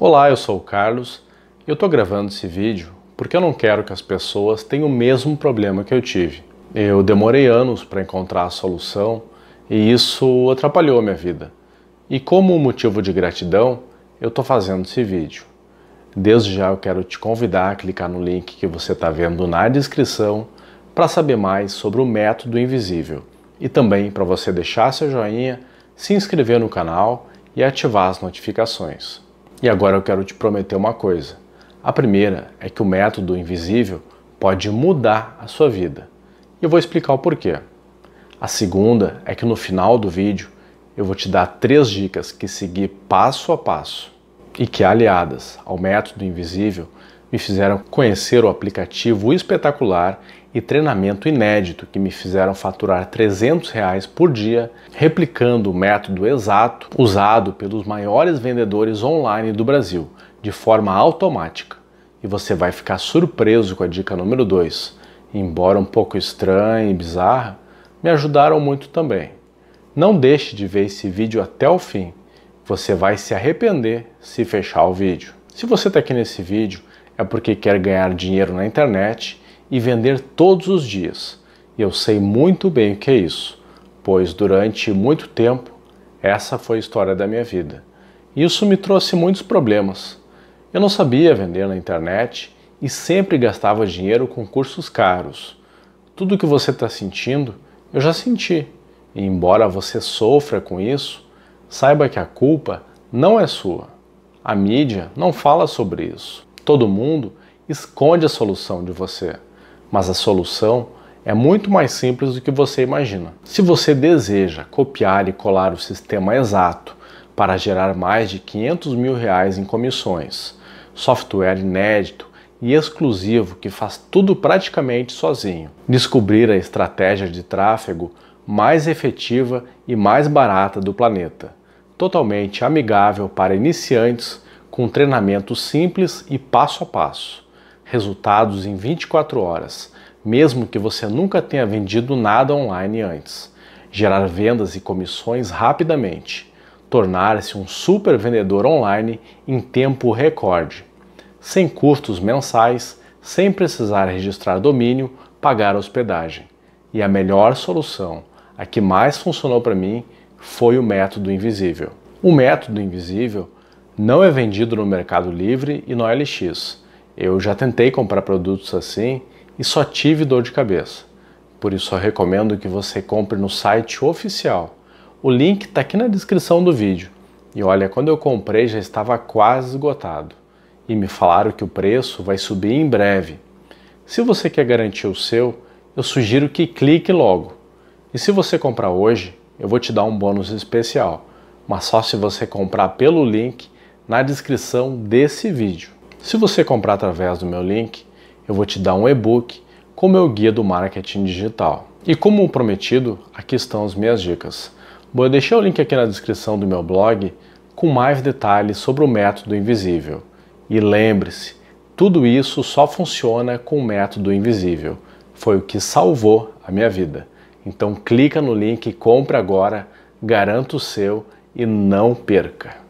Olá, eu sou o Carlos e eu estou gravando esse vídeo porque eu não quero que as pessoas tenham o mesmo problema que eu tive. Eu demorei anos para encontrar a solução e isso atrapalhou minha vida. E como motivo de gratidão, eu estou fazendo esse vídeo. Desde já eu quero te convidar a clicar no link que você está vendo na descrição para saber mais sobre o método invisível e também para você deixar seu joinha, se inscrever no canal e ativar as notificações. E agora eu quero te prometer uma coisa. A primeira é que o método invisível pode mudar a sua vida. E eu vou explicar o porquê. A segunda é que no final do vídeo eu vou te dar três dicas que seguir passo a passo e que, aliadas ao método invisível, me fizeram conhecer o aplicativo espetacular e treinamento inédito que me fizeram faturar 300 reais por dia, replicando o método exato usado pelos maiores vendedores online do Brasil, de forma automática. E você vai ficar surpreso com a dica número 2. Embora um pouco estranha e bizarra, me ajudaram muito também. Não deixe de ver esse vídeo até o fim. Você vai se arrepender se fechar o vídeo. Se você está aqui nesse vídeo, é porque quer ganhar dinheiro na internet e vender todos os dias. E eu sei muito bem o que é isso, pois durante muito tempo essa foi a história da minha vida. Isso me trouxe muitos problemas. Eu não sabia vender na internet e sempre gastava dinheiro com cursos caros. Tudo o que você está sentindo, eu já senti. E embora você sofra com isso, saiba que a culpa não é sua. A mídia não fala sobre isso. Todo mundo esconde a solução de você mas a solução é muito mais simples do que você imagina. Se você deseja copiar e colar o sistema exato para gerar mais de 500 mil reais em comissões, software inédito e exclusivo que faz tudo praticamente sozinho, descobrir a estratégia de tráfego mais efetiva e mais barata do planeta, totalmente amigável para iniciantes com treinamento simples e passo a passo resultados em 24 horas, mesmo que você nunca tenha vendido nada online antes. Gerar vendas e comissões rapidamente. Tornar-se um super vendedor online em tempo recorde. Sem custos mensais, sem precisar registrar domínio, pagar hospedagem. E a melhor solução, a que mais funcionou para mim, foi o método invisível. O método invisível não é vendido no Mercado Livre e no LX eu já tentei comprar produtos assim e só tive dor de cabeça. Por isso eu recomendo que você compre no site oficial. O link está aqui na descrição do vídeo. E olha, quando eu comprei já estava quase esgotado. E me falaram que o preço vai subir em breve. Se você quer garantir o seu, eu sugiro que clique logo. E se você comprar hoje, eu vou te dar um bônus especial, mas só se você comprar pelo link na descrição desse vídeo. Se você comprar através do meu link, eu vou te dar um e-book com meu guia do marketing digital. E como prometido, aqui estão as minhas dicas. Bom, eu deixei o link aqui na descrição do meu blog com mais detalhes sobre o método invisível. E lembre-se, tudo isso só funciona com o método invisível. Foi o que salvou a minha vida. Então clica no link compre agora, garanta o seu e não perca.